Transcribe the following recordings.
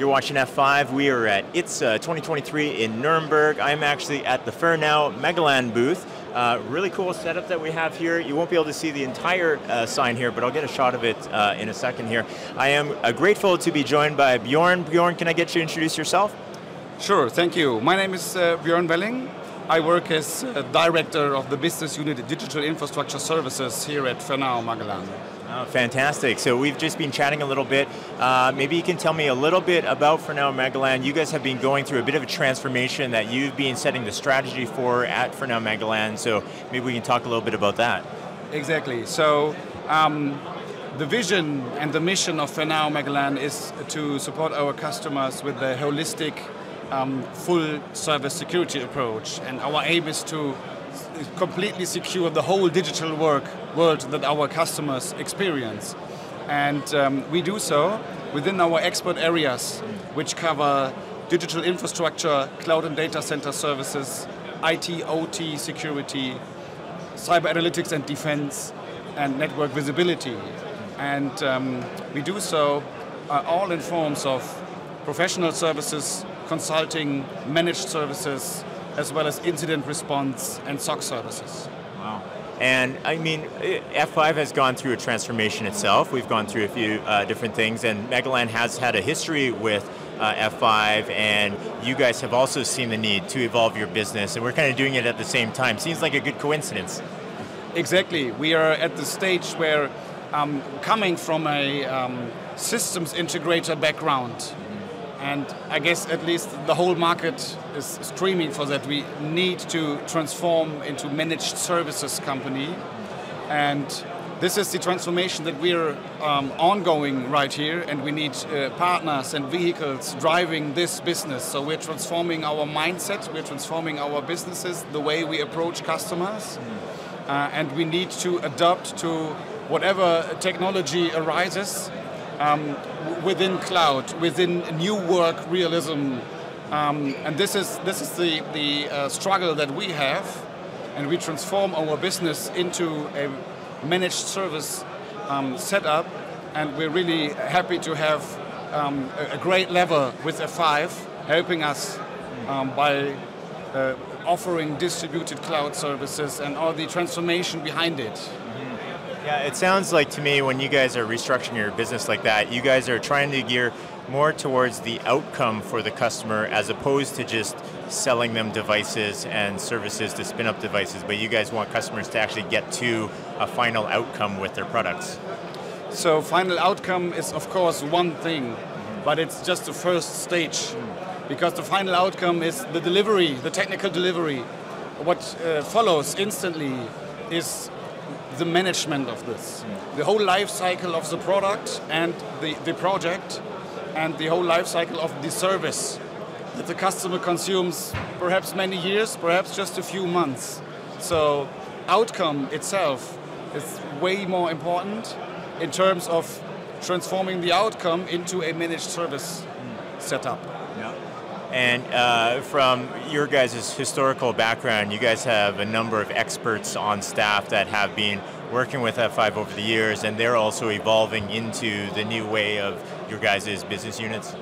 You're watching F5. We are at ITSA 2023 in Nuremberg. I'm actually at the Fernao Magellan booth. Uh, really cool setup that we have here. You won't be able to see the entire uh, sign here, but I'll get a shot of it uh, in a second here. I am uh, grateful to be joined by Bjorn. Bjorn, can I get you to introduce yourself? Sure, thank you. My name is uh, Bjorn Weller. I work as uh, director of the business unit Digital Infrastructure Services here at Fernao Magellan. Oh, fantastic. So we've just been chatting a little bit. Uh, maybe you can tell me a little bit about Fernao Magellan. You guys have been going through a bit of a transformation that you've been setting the strategy for at Fernao Magellan. So maybe we can talk a little bit about that. Exactly. So um, the vision and the mission of Fernao Magellan is to support our customers with a holistic, um, full service security approach. And our aim is to completely secure the whole digital work world that our customers experience. And um, we do so within our expert areas, which cover digital infrastructure, cloud and data center services, IT, OT, security, cyber analytics and defense, and network visibility. And um, we do so uh, all in forms of professional services, consulting, managed services, as well as incident response and SOC services. Wow. And I mean, F5 has gone through a transformation itself. We've gone through a few uh, different things, and Magellan has had a history with uh, F5, and you guys have also seen the need to evolve your business, and we're kind of doing it at the same time. Seems like a good coincidence. Exactly. We are at the stage where, um, coming from a um, systems integrator background, and I guess at least the whole market is screaming for that. We need to transform into managed services company. And this is the transformation that we're um, ongoing right here, and we need uh, partners and vehicles driving this business. So we're transforming our mindset, we're transforming our businesses, the way we approach customers, uh, and we need to adapt to whatever technology arises um, within cloud, within new work realism. Um, and this is, this is the, the uh, struggle that we have, and we transform our business into a managed service um, setup, and we're really happy to have um, a, a, great level with F5 helping us um, by uh, offering distributed cloud services and all the transformation behind it. Yeah, it sounds like to me when you guys are restructuring your business like that, you guys are trying to gear more towards the outcome for the customer as opposed to just selling them devices and services to spin up devices, but you guys want customers to actually get to a final outcome with their products. So final outcome is of course one thing, but it's just the first stage. Because the final outcome is the delivery, the technical delivery. What uh, follows instantly is the management of this. The whole life cycle of the product and the, the project and the whole life cycle of the service that the customer consumes perhaps many years, perhaps just a few months. So outcome itself is way more important in terms of transforming the outcome into a managed service setup. And uh, from your guys' historical background, you guys have a number of experts on staff that have been working with F5 over the years, and they're also evolving into the new way of your guys' business units.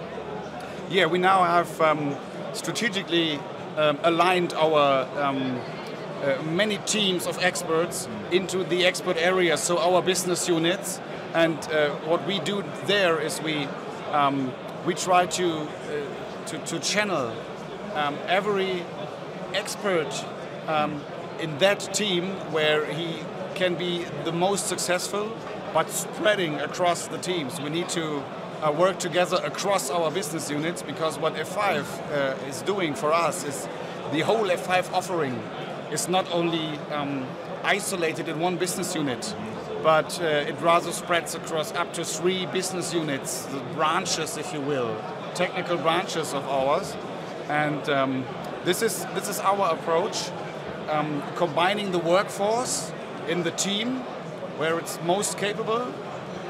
Yeah, we now have um, strategically um, aligned our um, uh, many teams of experts into the expert areas, so our business units. And uh, what we do there is we um, we try to uh, to, to channel um, every expert um, in that team where he can be the most successful, but spreading across the teams. We need to uh, work together across our business units because what F5 uh, is doing for us is the whole F5 offering is not only um, isolated in one business unit, but uh, it rather spreads across up to three business units, the branches, if you will, technical branches of ours. And um, this, is, this is our approach, um, combining the workforce in the team where it's most capable,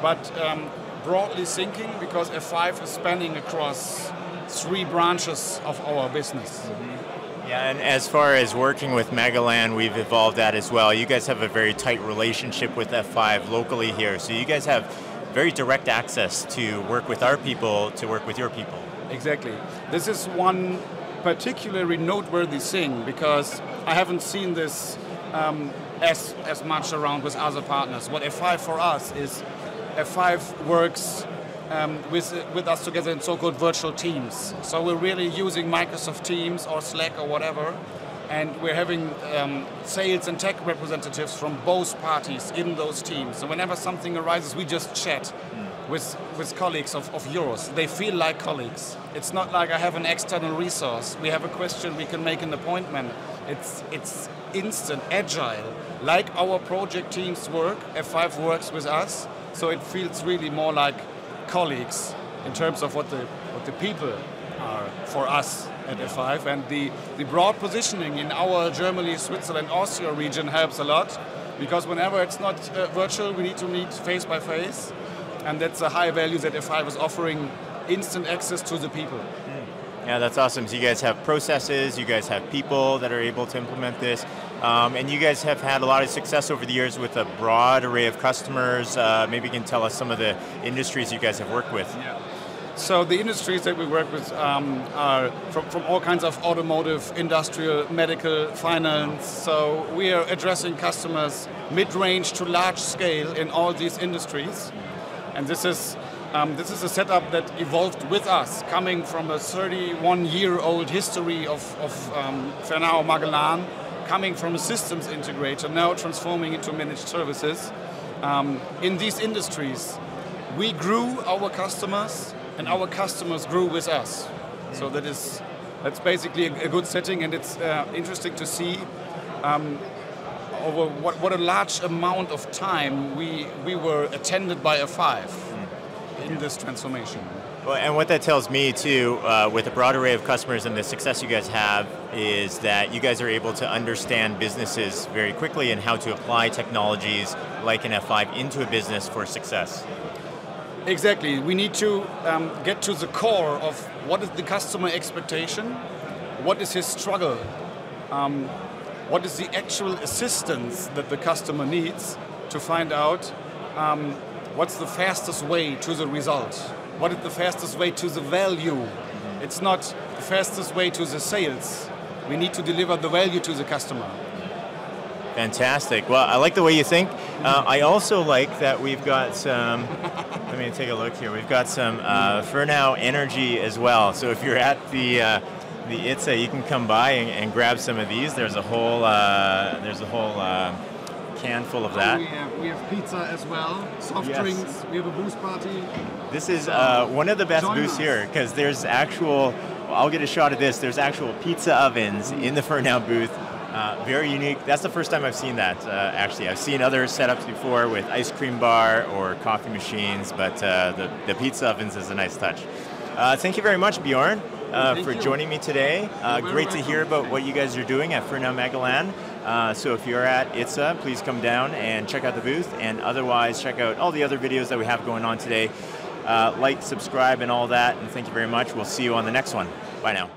but um, broadly thinking because F5 is spanning across three branches of our business. Mm -hmm. Yeah, and as far as working with Magellan, we've evolved that as well. You guys have a very tight relationship with F5 locally here, so you guys have very direct access to work with our people, to work with your people. Exactly. This is one particularly noteworthy thing because I haven't seen this um, as, as much around with other partners. What F5 for us is F5 works um, with, with us together in so-called virtual teams. So we're really using Microsoft Teams or Slack or whatever, and we're having um, sales and tech representatives from both parties in those teams. So whenever something arises, we just chat with, with colleagues of, of yours. They feel like colleagues. It's not like I have an external resource. We have a question, we can make an appointment. It's, it's instant, agile. Like our project teams work, F5 works with us, so it feels really more like colleagues in terms of what the, what the people are for us at F5. And the, the broad positioning in our Germany, Switzerland, Austria region helps a lot because whenever it's not uh, virtual, we need to meet face by face and that's a high value that F5 is offering instant access to the people. Yeah, that's awesome. So you guys have processes, you guys have people that are able to implement this, um, and you guys have had a lot of success over the years with a broad array of customers. Uh, maybe you can tell us some of the industries you guys have worked with. Yeah. So the industries that we work with um, are from, from all kinds of automotive, industrial, medical, finance. So we are addressing customers mid-range to large scale in all these industries. And this is, um, this is a setup that evolved with us, coming from a 31-year-old history of, of um, Fernao Magellan, coming from a systems integrator, now transforming into managed services. Um, in these industries, we grew our customers, and our customers grew with us. So that is, that's basically a, good setting, and it's uh, interesting to see um, over what, what a large amount of time we, we were attended by F5 mm. in this transformation. Well, and what that tells me too, uh, with a broad array of customers and the success you guys have, is that you guys are able to understand businesses very quickly and how to apply technologies like an F5 into a business for success. Exactly. We need to um, get to the core of what is the customer expectation, what is his struggle, um, what is the actual assistance that the customer needs to find out um, what's the fastest way to the result, what is the fastest way to the value. It's not the fastest way to the sales. We need to deliver the value to the customer. Fantastic. Well, I like the way you think. Uh, I also like that we've got some. let me take a look here. We've got some uh, energy as well. So if you're at the uh, the ITSA, you can come by and, and grab some of these. There's a whole uh, there's a whole uh, can full of that. Oh, we, have, we have pizza as well, soft yes. drinks. We have a boost party. This is uh, one of the best booths us. here because there's actual. I'll get a shot of this. There's actual pizza ovens in the Fernao booth. Uh, very unique. That's the first time I've seen that, uh, actually. I've seen other setups before with ice cream bar or coffee machines, but uh, the, the pizza ovens is a nice touch. Uh, thank you very much, Bjorn uh, for you. joining me today. Uh, great to hear about what you guys are doing at Fernao Magellan. Uh, so if you're at ITSA, please come down and check out the booth, and otherwise check out all the other videos that we have going on today. Uh, like, subscribe, and all that, and thank you very much. We'll see you on the next one. Bye now.